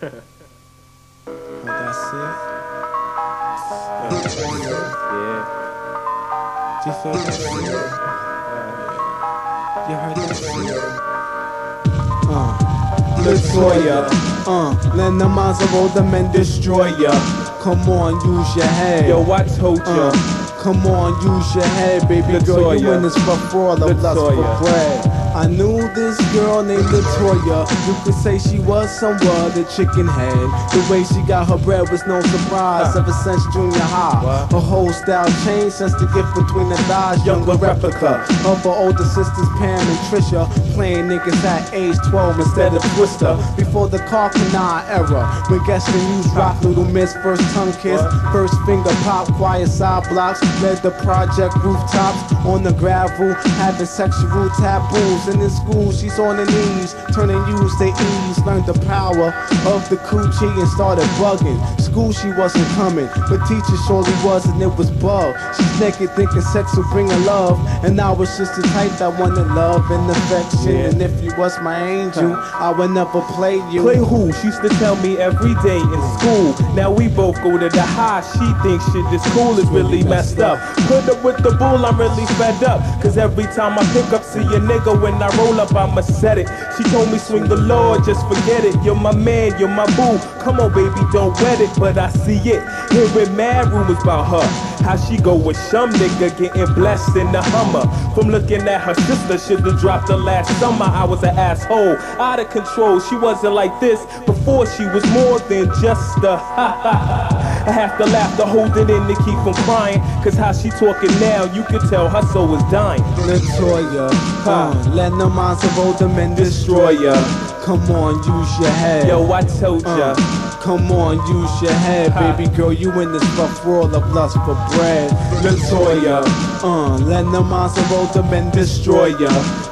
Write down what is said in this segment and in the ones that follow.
Oh, that's it. Yeah. Do you feel that shit? You heard that? Uh. Latoya, uh, lend the minds of older men destroy ya. Come on, use your head. Yo, I told ya. Uh, come on, use your head, baby girl. You Latoya. in this for fraud of lust for bread. I knew this girl named Latoya. You could say she was somewhat a chicken head. The way she got her bread was no surprise ever since junior high. What? Her whole style changed since the gift between the thighs. Younger replica of her older sisters Pam and Trisha. Playing niggas at age 12 instead of Twister. Before the car canal era. When Gaston used rock little miss first tongue kiss. What? First finger pop, quiet side blocks. Led the project rooftops on the gravel. Having sexual taboos. And in school, she's on her knees. Turning U's to ease. Learned the power of the coochie and started bugging. School, she wasn't coming. But teacher surely was, and it was bug. She's naked, thinking sex will bring her love. And I was just the type that wanted love and affection. Yeah. And if you was my angel, I would never play you. Play who? She used to tell me every day in school. Now we both go to the high. She thinks shit this cool is really messed up. Put up with the bull, I'm really fed up. Cause every time I pick up, see a nigga when I roll up, I'ma set it. She told me swing the Lord, just forget it. You're my man, you're my boo. Come on, baby, don't wet it. But I see it. Hearing mad rumors about her. How she go with some nigga getting blessed in the Hummer. From looking at her sister, should've dropped her last summer. I was an asshole, out of control. She wasn't like this before. She was more than just a ha ha ha. I have to laugh to hold it in to keep from crying. Cause how she talking now, you can tell her soul is dying. Latoya, uh, let the minds of older men destroy ya. Come on, use your head. Yo, I told ya. Uh, come on, use your head, Ha. baby girl. You in this rough world of lust for bread. Latoya, uh, let the minds of older men destroy ya.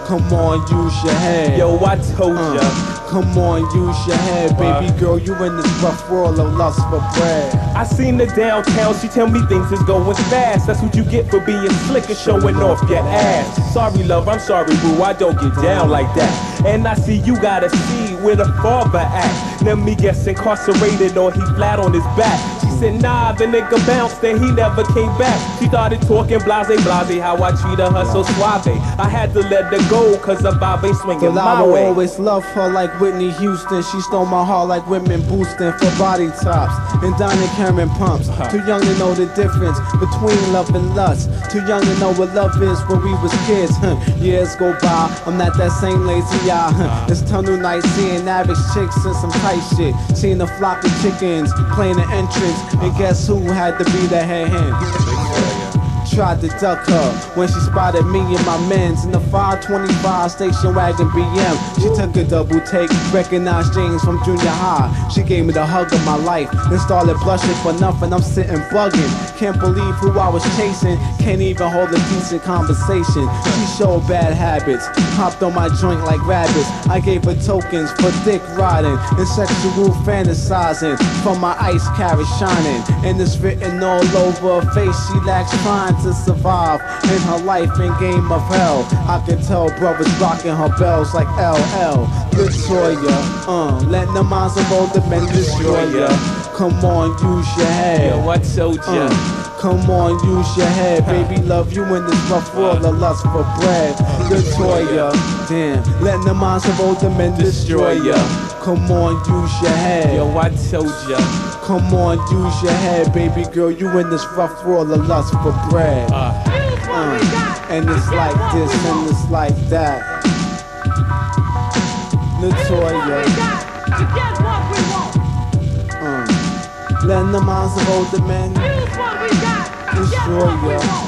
Come on, use your head. Yo, I told Uh, ya. come on, use your head, baby girl. You in this rough world of lust for bread. I seen her downtown, she tell me things is going fast. That's what you get for being slick and showing off your ass. Sorry, love, I'm sorry, boo, I don't get down like that. And I see you gotta see where the father at. Let me guess, incarcerated or he flat on his back. She said, nah, the nigga bounced and he never came back. She started talking blase blase, how I treated her so suave. I had to let her go, cause the vibe ain't swinging I my way. always love her like Whitney Houston. She stole my heart like women boosting for body tops and Donna Cameron pumps. Too young to know the difference between love and lust. Too young to know what love is when we was kids. Years go by, I'm not that same lazy eye. It's tunnel night seeing average chicks and some tight shit. Seeing a flock of chickens playing the entrance. And guess who had to be the head hen? Tried to duck her when she spotted me and my mens in the 525 station wagon BM. She took a double take, recognized James from junior high. She gave me the hug of my life, then started blushing for nothing. I'm sitting bugging. Can't believe who I was chasing. Can't even hold a decent conversation. She showed bad habits, hopped on my joint like rabbits. I gave her tokens for dick riding and sexual fantasizing. From my ice carat shining, and it's written all over her face. She lacks trying to survive in her life and game of hell. I can tell brothers rocking her bells like LL. Latoya, uh, let the minds of older men destroy ya. Come on, use your head. Yo, I told ya. Uh, come on, use your head, baby. Love you in this rough world of lust for bread. Latoya, damn, let the minds of older men destroy ya. Come on, use your head. Yo, I told ya. Come on, use your head, baby girl. You in this rough world of lust for bread. Uh, and it's like this and it's like that. Latoya, uh, letting the minds of older men destroy ya.